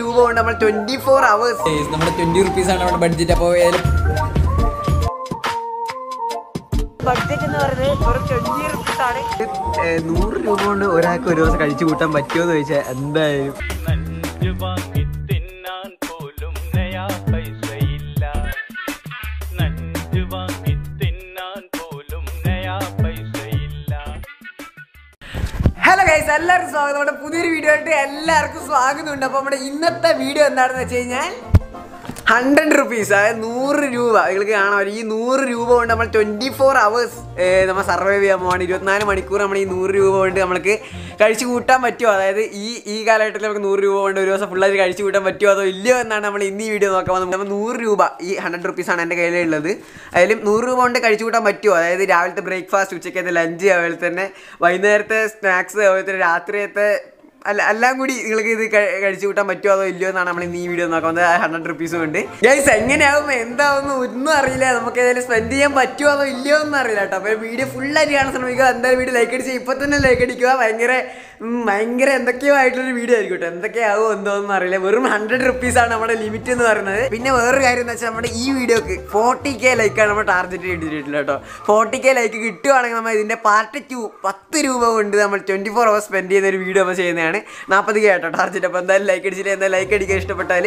രൂപ കൊണ്ട് നമ്മൾ ട്വന്റി ഫോർ അവേഴ്സ് നമ്മുടെ ട്വന്റി റുപ്പീസ് ആണ് നമ്മുടെ ബഡ്ജറ്റ് അപ്പോൾ ാണ് ബഡ്ജറ്റ് എന്ന് പറയുന്നത് വെറും ട്വന്റി റുപ്പീസ് ആണ്. നൂറ് രൂപ കൊണ്ട് ഒരാൾക്ക് ഒരു ദിവസം കഴിച്ചു കൂട്ടാൻ പറ്റുമോ എന്ന് ചോദിച്ചാൽ എന്തായാലും. എല്ലാവർക്കും സ്വാഗതം. നമ്മുടെ പുതിയൊരു വീഡിയോ ആയിട്ട് എല്ലാവർക്കും സ്വാഗതമുണ്ട്. അപ്പോൾ നമ്മുടെ ഇന്നത്തെ വീഡിയോ എന്താണെന്ന് വെച്ച് കഴിഞ്ഞാൽ ഹൺഡ്രഡ് റുപ്പീസ് അതായത് നൂറ് രൂപ. നിങ്ങൾക്ക് കാണാൻ ഈ നൂറ് രൂപ കൊണ്ട് നമ്മൾ ട്വന്റി ഫോർ അവേഴ്സ് നമ്മൾ സർവൈവ് ചെയ്യാൻ പോവാണ്. ഇരുപത്തിനാല് മണിക്കൂർ നമ്മൾ ഈ നൂറ് രൂപ കൊണ്ട് നമ്മൾക്ക് കഴിച്ചു കൂട്ടാൻ പറ്റുമോ? അതായത് ഈ ഈ കാലഘട്ടത്തിൽ നമുക്ക് നൂറ് രൂപ കൊണ്ട് ഒരു ദിവസം ഫുള്ളായിട്ട് കഴിച്ചു കൂട്ടാൻ പറ്റുമോ അതോ ഇല്ലയോ എന്നാണ് നമ്മൾ ഇന്ന് ഈ വീഡിയോ നോക്കാൻ നമ്മൾ നൂറ് രൂപ ഈ ഹൺഡ്രഡ് റുപ്പീസാണ് എന്റെ കയ്യിലുള്ളത്. അതിലും നൂറ് രൂപ കൊണ്ട് കഴിച്ചു കൂട്ടാൻ പറ്റുമോ? അതായത് രാവിലത്തെ ബ്രേക്ക്ഫാസ്റ്റ് ഉച്ചക്കത്തെ ലഞ്ച് അതുപോലെ തന്നെ വൈകുന്നേരത്തെ സ്നാക്സ് അതുപോലെ തന്നെ രാത്രിയത്തെ അല്ല എല്ലാം കൂടി നിങ്ങൾക്ക് ഇത് കഴി- കഴിച്ചു കൂട്ടാൻ പറ്റുമോ അതോ ഇല്ലയോ എന്നാണ് നമ്മൾ ഈ വീഡിയോ നോക്കുന്നത് ഹൺഡ്രഡ് റുപ്പീസ് കൊണ്ട്. ഗൈസ് എങ്ങനെയാവും എന്താവുന്നു? ഒന്നും അറിയില്ല. നമുക്ക് ഏതായാലും സ്പെൻഡ് ചെയ്യാൻ പറ്റുമോ അതോ ഇല്ലയോ എന്ന് അറിയില്ല കേട്ടോ. അപ്പോൾ വീഡിയോ ഫുള്ളായിട്ട് കാണാൻ ശ്രമിക്കുക. എന്തായാലും വീഡിയോ ലൈക്ക് അടിച്ച് ഇപ്പോൾ തന്നെ ലൈക്ക് അടിക്കുക. ഭയങ്കര ഭയങ്കര എന്തൊക്കെയോ ആയിട്ടുള്ളൊരു വീഡിയോ ആയിരിക്കും കേട്ടോ. എന്തൊക്കെയാവും എന്തോ എന്ന് അറിയില്ല. വെറും ഹൺഡ്രഡ് റുപ്പീസ് ആണ് നമ്മുടെ ലിമിറ്റ് എന്ന് പറയുന്നത്. പിന്നെ വേറൊരു കാര്യം എന്ന് വെച്ചാൽ നമ്മുടെ ഈ വീഡിയോക്ക് ഫോർട്ടി കെ ലൈക്കാണ് നമ്മൾ ടാർഗറ്റ് ചെയ്തിട്ടുള്ളത് കേട്ടോ. ഫോർട്ടി കെ ലൈക്ക് കിട്ടുവാണെങ്കിൽ നമ്മൾ ഇതിന്റെ പാർട്ട് ടു പത്ത് രൂപ കൊണ്ട് നമ്മൾ ട്വന്റി ഫോർ അവേഴ്സ് സ്പെൻഡ് ചെയ്യുന്ന ഒരു വീഡിയോ നമ്മൾ ചെയ്യുന്നതാണ്. നാൽപ്പത് കെ കേട്ടോ ടാർജറ്റ് അപ്പോൾ എന്തായാലും ലൈക്ക് അടിച്ചില്ല എന്തായാലും ലൈക്ക് അടിക്കാൻ ഇഷ്ടപ്പെട്ടാൽ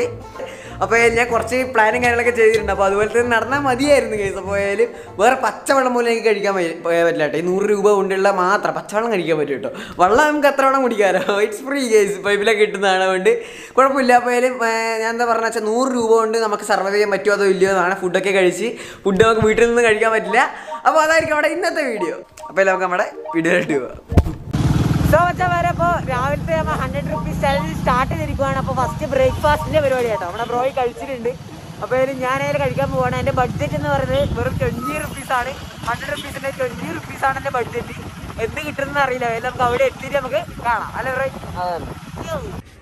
അപ്പോൾ ഞാൻ കുറച്ച് പ്ലാനും കാര്യങ്ങളൊക്കെ ചെയ്തിട്ടുണ്ട്. അപ്പോൾ അതുപോലെ തന്നെ നടന്നാൽ മതിയായിരുന്നു കേസ് ആയാലും വേറെ പച്ചവെള്ളം പോലും എനിക്ക് കഴിക്കാൻ പറ്റി- പറ്റില്ല കേട്ടോ. ഈ നൂറ് രൂപ കൊണ്ടുള്ള മാത്രം പച്ചവെള്ളം കഴിക്കാൻ പറ്റും കേട്ടോ. വെള്ളം നമുക്ക് എത്ര വേണം കുടിക്കാമല്ലോ ഇറ്റ്സ് ഫ്രീ കേസ് പൈപ്പിലൊക്കെ കിട്ടുന്നതാണ് അതുകൊണ്ട് കുഴപ്പമില്ല. അപ്പോൾ ഞാൻ എന്താ പറഞ്ഞ വെച്ചാൽ നൂറ് രൂപ കൊണ്ട് നമുക്ക് സർവൈവ് ചെയ്യാൻ പറ്റുമോ അതോ ഇല്ലയോ എന്നാണ് ഫുഡൊക്കെ കഴിച്ച് ഫുഡ് നമുക്ക് വീട്ടിൽ നിന്ന് കഴിക്കാൻ പറ്റില്ല. അപ്പോൾ അതായിരിക്കും നമ്മുടെ ഇന്നത്തെ വീഡിയോ അപ്പോൾ നമുക്ക് നമ്മുടെ വീഡിയോ ആയിട്ട് പോവാം. സോ നമ്മൾ ഹൺഡ്രഡ് റുപ്പീസ് സാലറി സ്റ്റാർട്ട് ചെയ്തിരിക്കുവാണ്. അപ്പോൾ ഫസ്റ്റ് ബ്രേക്ക്ഫാസ്റ്റിന്റെ പരിപാടി കേട്ടോ. നമ്മുടെ ബ്രോയി കഴിച്ചിട്ടുണ്ട്. അപ്പോൾ അതിൽ ഞാൻ അതിൽ കഴിക്കാൻ പോവാണ്. എന്റെ ബഡ്ജറ്റ് എന്ന് പറയുന്നത് വെറും ട്വന്റി റുപ്പീസ് ആണ്. ഹൺഡ്രഡ് റുപ്പീസിന്റെ ട്വന്റി റുപ്പീസ് ആണ് എന്റെ ബഡ്ജറ്റ് എന്ത് കിട്ടുമെന്ന് അറിയില്ല. നമുക്ക് അവിടെ എത്തിയിട്ട് നമുക്ക് കാണാം. അല്ലേ ബ്രോയ്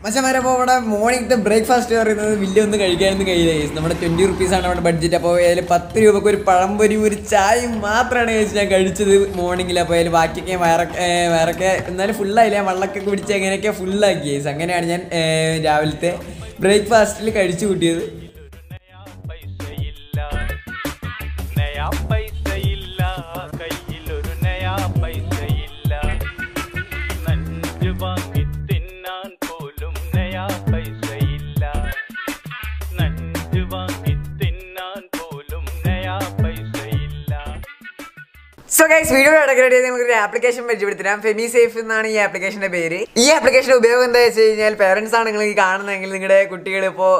മച്ചന്മാരെ അപ്പോൾ ഇവിടെ മോർണിംഗത്തെ ബ്രേക്ക്ഫാസ്റ്റ് പറയുന്നത് വലിയ ഒന്ന് കഴിക്കാനൊന്നും കഴിയില്ല guys. നമ്മുടെ ട്വന്റി റുപ്പീസാണ് നമ്മുടെ ബഡ്ജറ്റ് അപ്പോൾ അതിൽ പത്ത് രൂപക്ക് ഒരു പഴംപൊരി ഒരു ചായയും മാത്രമാണ് കഴിച്ച് ഞാൻ കഴിച്ചത് മോർണിംഗിൽ അപ്പോൾ അതിൽ ബാക്കിയൊക്കെ വയറൊക്കെ വയറൊക്കെ എന്നാലും ഫുള്ളായില്ല വെള്ളമൊക്കെ കുടിച്ച് അങ്ങനെയൊക്കെ ഫുള്ളാക്കി ഗൈസ് അങ്ങനെയാണ് ഞാൻ രാവിലത്തെ ബ്രേക്ക്ഫാസ്റ്റിൽ കഴിച്ചു കൂട്ടിയത്. ഗൈസ് വീഡിയോ ഇടയ്ക്കിടെ നമുക്ക് ഒരു ആപ്ലിക്കേഷൻ പരിചയപ്പെടുത്തരാം ഫെമി സേഫ് എന്നാണ് ഈ ആപ്ലിക്കേഷന്റെ പേര്. ഈ ആപ്ലിക്കേഷന്റെ ഉപയോഗം എന്താ വെച്ച് കഴിഞ്ഞാൽ പേരൻസ് ആണ് നിങ്ങൾ ഈ കാണുന്നതെങ്കിൽ നിങ്ങളുടെ കുട്ടികൾ ഇപ്പോൾ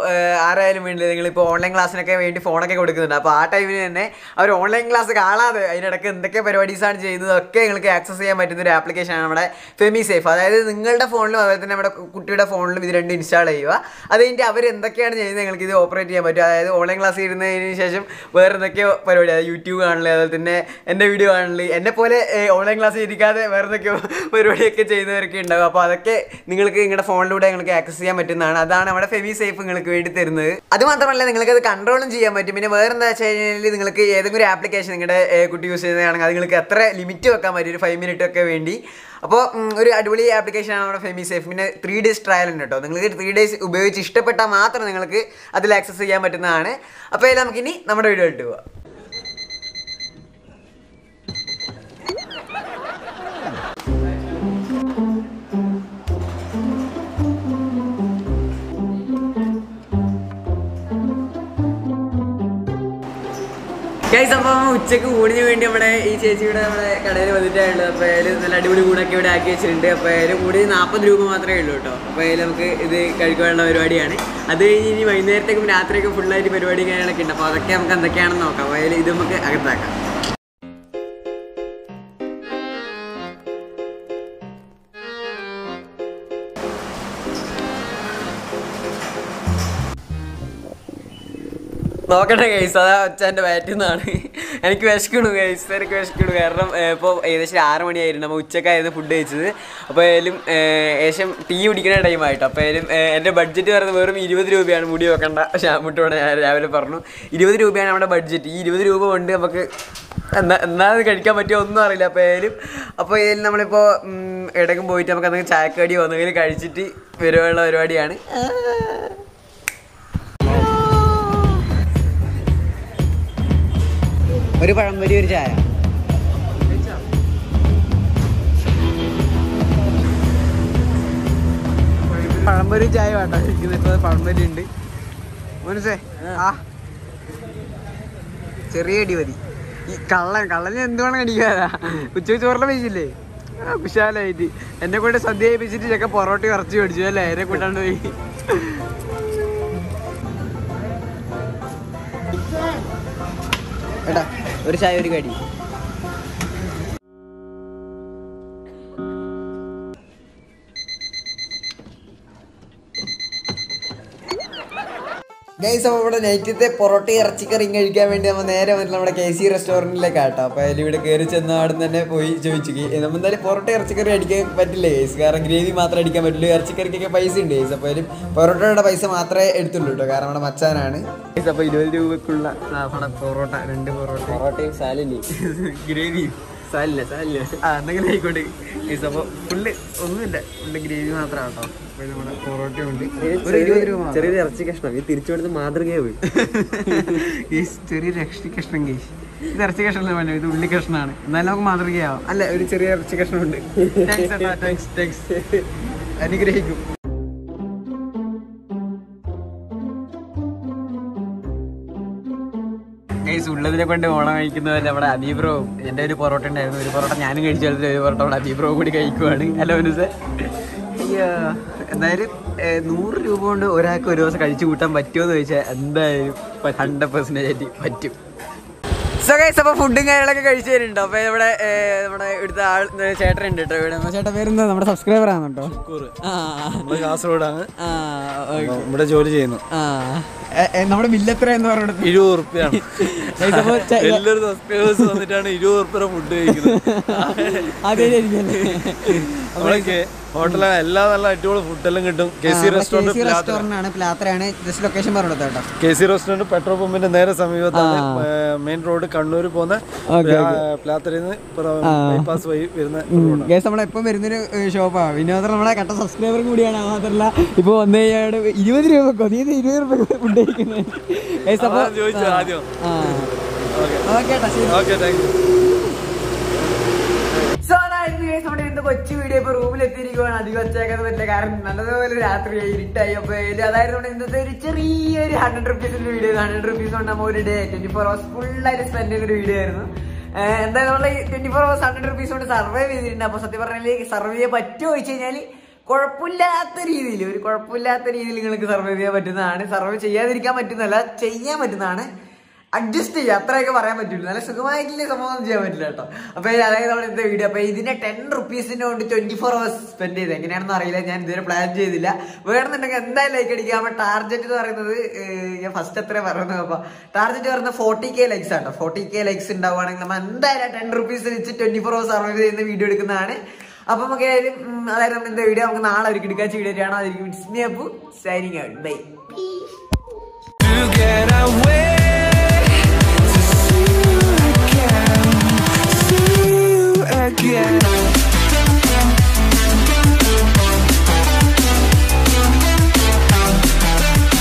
ആരായാലും വേണ്ടി നിങ്ങൾ ഇപ്പോൾ ഓൺലൈൻ ക്ലാസ്സിനൊക്കെ വേണ്ടി ഫോണൊക്കെ കൊടുക്കുന്നുണ്ട്. അപ്പോൾ ആ ടൈമിൽ തന്നെ അവർ ഓൺലൈൻ ക്ലാസ് കാണാതെ അതിനിടയ്ക്ക് എന്തൊക്കെ പരിപാടീസാണ് ചെയ്യുന്നത് ഒക്കെ നിങ്ങൾക്ക് ആക്സസ് ചെയ്യാൻ പറ്റുന്ന ഒരു ആപ്ലിക്കേഷനാണ് നമ്മുടെ ഫെമി സേഫ് അതായത് നിങ്ങളുടെ ഫോണിലും അതുപോലെ തന്നെ നമ്മുടെ കുട്ടിയുടെ ഫോണിലും ഇത് രണ്ടും ഇൻസ്റ്റാൾ ചെയ്യുക. അത് കഴിഞ്ഞിട്ട് അവർ എന്തൊക്കെയാണ് ചെയ്യുന്നത് നിങ്ങൾക്ക് ഇത് ഓപ്പറേറ്റ് ചെയ്യാൻ പറ്റും. അതായത് ഓൺലൈൻ ക്ലാസ് ഇരുന്നതിന് ശേഷം വേറെ എന്തൊക്കെയോ പരിപാടി. അതായത് യൂട്യൂബ് കാണില്ല അതുപോലെ തന്നെ എന്റെ വീഡിയോ കാണില്ല എന്നെ പോലെ ഓൺലൈൻ ക്ലാസ് ഇരിക്കാതെ വേറെ എന്തൊക്കെയോ പരിപാടിയൊക്കെ ചെയ്യുന്നവരൊക്കെ ഉണ്ടാവും. അപ്പോൾ അതൊക്കെ നിങ്ങൾക്ക് നിങ്ങളുടെ ഫോണിലൂടെ നിങ്ങൾക്ക് ആക്സസ് ചെയ്യാൻ പറ്റുന്നതാണ്. അതാണ് നമ്മുടെ ഫെവി സേഫ് നിങ്ങൾക്ക് വേണ്ടി തരുന്നത്. അത് മാത്രമല്ല നിങ്ങൾക്ക് അത് കൺട്രോളും ചെയ്യാൻ പറ്റും. പിന്നെ വേറെ എന്താ വെച്ച് കഴിഞ്ഞാൽ നിങ്ങൾക്ക് ഏതെങ്കിലും ആപ്ലിക്കേഷൻ നിങ്ങളുടെ കുട്ടി യൂസ് ചെയ്യുന്നതാണെങ്കിൽ അത് നിങ്ങൾക്ക് എത്ര ലിമിറ്റ് വെക്കാൻ പറ്റും ഒരു ഫൈവ് മിനിറ്റ് ഒക്കെ വേണ്ടി. അപ്പോൾ ഒരു അടിപൊളി ആപ്ലിക്കേഷനാണ് നമ്മുടെ ഫെമി സേഫ് പിന്നെ ത്രീ ഡേയ്സ് ട്രയൽ ഉണ്ട് കേട്ടോ. നിങ്ങൾക്ക് ത്രീ ഡേയ്സ് ഉപയോഗിച്ച് ഇഷ്ടപ്പെട്ടാൽ മാത്രം നിങ്ങൾക്ക് അതിൽ ആക്സസ് ചെയ്യാൻ പറ്റുന്നതാണ്. അപ്പോൾ നമുക്കിനി നമ്മുടെ വീഡിയോ ഇട്ട് പോവാം. ഗൈസ് അപ്പോൾ ഉച്ചയ്ക്ക് കൂടിന് വേണ്ടി നമ്മുടെ ഈ ചേച്ചിയുടെ നമ്മുടെ കടയിൽ വന്നിട്ടാണുള്ളത് അപ്പോൾ അതിൽ നല്ല അടിപൊളി കൂടൊക്കെ ഇവിടെ ആക്കി വെച്ചിട്ടുണ്ട്. അപ്പോൾ അതിൽ കൂടി നാൽപ്പത് രൂപ മാത്രമേ ഉള്ളൂ കേട്ടോ. അപ്പോൾ അതിൽ നമുക്ക് ഇത് കഴിക്കാനുള്ള പരിപാടിയാണ്. അത് കഴിഞ്ഞ് ഇനി വൈകുന്നേരത്തേക്കും രാത്രിയൊക്കെ ഫുള്ളായിട്ട് പരിപാടി കാര്യങ്ങളൊക്കെ ഉണ്ട്. അപ്പോൾ അതൊക്കെ നമുക്ക് എന്തൊക്കെയാണെന്ന് നോക്കാം. അപ്പോൾ അതിൽ ഇത് നമുക്ക് അകത്താക്കാം. നോക്കട്ടെ ഗൈസ് അതാ അച്ഛന്റെ ബാറ്റിൽ നിന്നാണ് എനിക്ക് വിശക്കണു ഗൈസ് എനിക്ക് വിശക്കണു. കാരണം ഇപ്പോൾ ഏകദേശം ആറ് മണിയായിരുന്നു. നമ്മൾ ഉച്ചക്കായിരുന്നു ഫുഡ് കഴിച്ചത്. അപ്പോൾ ഏലും ഏകദേശം ടീ കുടിക്കുന്ന ടൈമായിട്ട് അപ്പോൾ ഏലും എന്റെ ബഡ്ജറ്റ് പറയുന്നത് വെറും ഇരുപത് രൂപയാണ്. മുടി വെക്കണ്ട. ഷാമ്പുട്ടോടെ ഞാൻ രാവിലെ പറഞ്ഞു. ഇരുപത് രൂപയാണ് നമ്മുടെ ബഡ്ജറ്റ് ഈ ഇരുപത് രൂപ കൊണ്ട് നമുക്ക് എന്നാ എന്നാ അത് കഴിക്കാൻ പറ്റുമോ ഒന്നും അറിയില്ല. അപ്പോൾ ഏലും അപ്പോൾ ഏലും നമ്മളിപ്പോൾ ഇടയ്ക്കും പോയിട്ട് നമുക്ക് എന്തെങ്കിലും ചായക്കടിയോ എന്തെങ്കിലും കഴിച്ചിട്ട് വരുവാനുള്ള പരിപാടിയാണ്. ഒരു പഴംപൊരി ഒരു ചായ പഴംപൊരി ചായ വേണ്ട. ഇരിക്കുന്നത് പഴംപൊരി ഉണ്ട്. മനസ്സേ ആ. ചെറിയ അടി മതി. ഈ കള്ളൻ കള്ളന് എന്തുവേണം അടിക്കാതാ ഉച്ച ചോറിലെ പൈസയില്ലേ ആ കുശാലായിട്ട്. എന്നെ കൂടെ സദ്യ കഴിപ്പിച്ചിട്ട് ചെക്ക പൊറോട്ട ഇറച്ചി മേടിച്ചു അല്ലേ? എന്നെ കൂട്ടാണ്ട് പോയി. എടാ ഒരു ചായ ഒരു കടി. ഗൈസ് അപ്പോൾ ഇവിടെ നൈറ്റത്തെ പൊറോട്ട ഇറച്ചിക്കറിയും കഴിക്കാൻ വേണ്ടി നമ്മൾ നേരെ വന്നിട്ട് നമ്മുടെ കെ സി റെസ്റ്റോറന്റിലേക്ക് ആട്ടോ അപ്പോൾ അതിൽ ഇവിടെ കയറി ചെന്ന അവിടെ തന്നെ പോയി ചോദിച്ചു. നമ്മൾ എന്തായാലും പൊറോട്ട ഇറച്ചിക്കറി അടിക്കാൻ പറ്റില്ല ഗൈസ് കാരണം ഗ്രേവി മാത്രം അടിക്കാൻ പറ്റില്ല ഇറച്ചിക്കറിക്കൊക്കെ പൈസ ഉണ്ട് ഗൈസ് അപ്പോൾ അതിലും പൊറോട്ടയുടെ പൈസ മാത്രമേ എടുത്തുള്ളൂ കേട്ടോ. കാരണം നമ്മുടെ മച്ചാനാണ്. അപ്പോൾ ഇരുപത് രൂപക്കുള്ള പൊറോട്ട രണ്ട് പൊറോട്ട പൊറോട്ടയും സാലി ഗ്രേവിയും. സാലില്ല സാലില്ല. ആ എന്തെങ്കിലും ആയിക്കോട്ടെ. ഗൈസ് അപ്പോൾ ഫുള്ള് ഒന്നുമില്ല. ഫുള്ള് ഗ്രേവി മാത്രമാണ് കേട്ടോ അപ്പോൾ നമ്മുടെ പൊറോട്ട ഉണ്ട്. ഒരു ഇരുപത് രൂപ ചെറിയൊരു ഇറച്ചി കഷ്ണം. ഇത് തിരിച്ചു കൊടുത്ത് മാതൃകയായി ഗീസ് ചെറിയൊരു ഇറച്ചി കഷ്ണം ഗീസ്. ഇത് ഇറച്ചി കഷ്ണം വേണ്ട ഇത് ഉള്ളി കഷ്ണമാണ്. എന്നാലും നമുക്ക് മാതൃകയാവാം. അല്ല ഒരു ചെറിയ ഇറച്ചി കഷ്ണമുണ്ട്. താങ്ക്സ് താങ്ക്സ് താങ്ക്സ് അനുഗ്രഹിക്കും ഗൈസ് ഉള്ളതിനെ കൊണ്ട് ഓണം കഴിക്കുന്നതല്ല നമ്മുടെ അബീബ്രോ എന്റെ ഒരു പൊറോട്ട ഉണ്ടായിരുന്നു. ഒരു പൊറോട്ട ഞാനും കഴിച്ചു. കൊടുത്തിട്ട് ഒരു പൊറോട്ട നമ്മുടെ അബീബ്രോ കൂടി കഴിക്കുവാണ്. ഹലോ മനുസ് എന്തായാലും നൂറ് രൂപ കൊണ്ട് ഒരാൾക്ക് ഒരു ദിവസം കഴിച്ചു കൂട്ടാൻ പറ്റുമോ എന്ന് ചോദിച്ചാൽ എന്തായാലും ഹൺഡ്രഡ് പെർസെന്റേജ് പറ്റും. സോ ഗൈസ് അപ്പോൾ ഫുഡും കാര്യങ്ങളൊക്കെ കഴിച്ചു തരുന്നുണ്ട് അപ്പോൾ ഇവിടെ നമ്മുടെ ഇവിടുത്തെ ആൾ ചേട്ടൻ ഉണ്ട് കേട്ടോ ഇവിടെ. ചേട്ടൻ പേരെന്താ? നമ്മുടെ സബ്സ്ക്രൈബർ ആണ് കേട്ടോ ആ. കാസർഗോഡാണ്. ഇവിടെ ജോലി ചെയ്യുന്നു. നമ്മുടെ ബില്ല് എത്ര എന്ന് പറയുന്നത് ഇരുപത് റുപ്യാണ് എല്ലാവരും സബ്സ്ക്രൈബേഴ്സ് വന്നിട്ടാണ് ഇരുപത് റുപ്യ ഫുഡ് കഴിക്കുന്നത്. നമ്മളൊക്കെ ഹോട്ടലാണ് എല്ലാ നല്ല അടിപൊളി ഫുഡെല്ലാം കിട്ടും. കെ സി റെസ്റ്റോറന്റ് റെസ്റ്റോറന്റ് പ്ലാത്രയാണ് ജസ്റ്റ് ലൊക്കേഷൻ കേട്ടോ. കെ സി റെസ്റ്റോറന്റ് പെട്രോൾ പമ്പിന്റെ നേരെ സമീപത്താണ് മെയിൻ റോഡ് കണ്ണൂർ പോകുന്ന പ്ലാത്തറയിൽ നിന്ന് ബൈപ്പാസ് വഴി വരുന്ന ഗേസ് നമ്മളെ ഇപ്പം വരുന്നൊരു ഷോപ്പാണ് വിനോദം നമ്മളെ കട്ട സബ്സ്ക്രൈബർ കൂടിയാണ്. മാത്രമല്ല ഇപ്പൊ വന്നു കഴിഞ്ഞാൽ ഇരുപത് രൂപക്കോ നീ ഇരുപത് രൂപ ഫുഡ് കഴിക്കുന്നത്. Okay okay thank you so അതായത് guys, നമ്മുടെ ഇന്നത്തെ കൊച്ചു വീഡിയോ ഇപ്പൊ റൂമിൽ എത്തിയിരിക്കുവാണ് അധികം വച്ചേക്കാൻ പറ്റില്ല കാരണം നല്ലതുപോലെ രാത്രിയായി ഇരുട്ടായി. അപ്പൊ അതായത് ഇന്നത്തെ ഒരു ചെറിയൊരു ഹൺഡ്രഡ് റുപ്പീസിന്റെ വീഡിയോ ഹൺഡ്രഡ് റുപ്പീസ് കൊണ്ട് നമ്മൾ ഒരു ഡേ ട്വന്റി ഫോർ ഹവേഴ്സ് ഫുള്ളായിട്ട് സ്പെൻഡ് ചെയ്യുന്ന ഒരു വീഡിയോ ആയിരുന്നു. എന്താ എന്തായാലും നമ്മൾ twenty four hours hundred rupees കൊണ്ട് സർവൈവ് ചെയ്തിട്ടുണ്ട്. അപ്പൊ സത്യം പറഞ്ഞാൽ സർവൈവ് ചെയ്യാൻ പറ്റുമോ വെച്ച് കഴിഞ്ഞാൽ കുഴപ്പമില്ലാത്ത രീതിയിൽ ഒരു കുഴപ്പമില്ലാത്ത രീതിയിൽ നിങ്ങൾക്ക് സർവൈവ് ചെയ്യാൻ പറ്റുന്നതാണ്. സർവൈവ് ചെയ്യാതിരിക്കാൻ പറ്റുന്നതല്ല ചെയ്യാൻ പറ്റുന്നതാണ്. അഡ്ജസ്റ്റ് ചെയ്യുക അത്രയൊക്കെ പറയാൻ പറ്റില്ല. നല്ല സുഖമായിട്ടില്ല സംഭവം ചെയ്യാൻ പറ്റില്ല കേട്ടോ. അപ്പൊ അതായത് നമ്മുടെ ഇന്നത്തെ വീഡിയോ അപ്പൊ ഇതിനെ ടെൻ റുപ്പീസിന് കൊണ്ട് ട്വന്റി ഫോർ അവേഴ്സ് സ്പെൻഡ് ചെയ്ത്. എങ്ങനെയാണെന്ന് അറിയില്ല. ഞാൻ ഇതുവരെ പ്ലാൻ ചെയ്തില്ല. വേണമെന്നുണ്ടെങ്കിൽ എന്തായാലും ലൈക്ക് അടിക്കുക അപ്പൊ ടാർജറ്റ് എന്ന് പറയുന്നത് ഞാൻ ഫസ്റ്റ് എത്ര പറയുന്നത്. അപ്പൊ ടാർജറ്റ് പറയുന്നത് ഫോർട്ടി കെ ലൈക്സ് ആട്ടോ ഫോർട്ടി കെ ലൈക്സ് ഉണ്ടാവുകയാണെങ്കിൽ നമ്മൾ എന്തായാലും ടെൻ റുപ്പീസ് വെച്ച് ട്വന്റി ഫോർ അവേഴ്സ് സർവൈവ് ചെയ്യുന്ന വീഡിയോ എടുക്കുന്നതാണ്. അപ്പൊ നമുക്ക് അതായത് നമ്മൾ ഇന്നത്തെ വീഡിയോ നമുക്ക് നാളെ ഒരു കിടക്കാച്ച വീഡിയോ ആണ് അതായിരിക്കും signing out by get away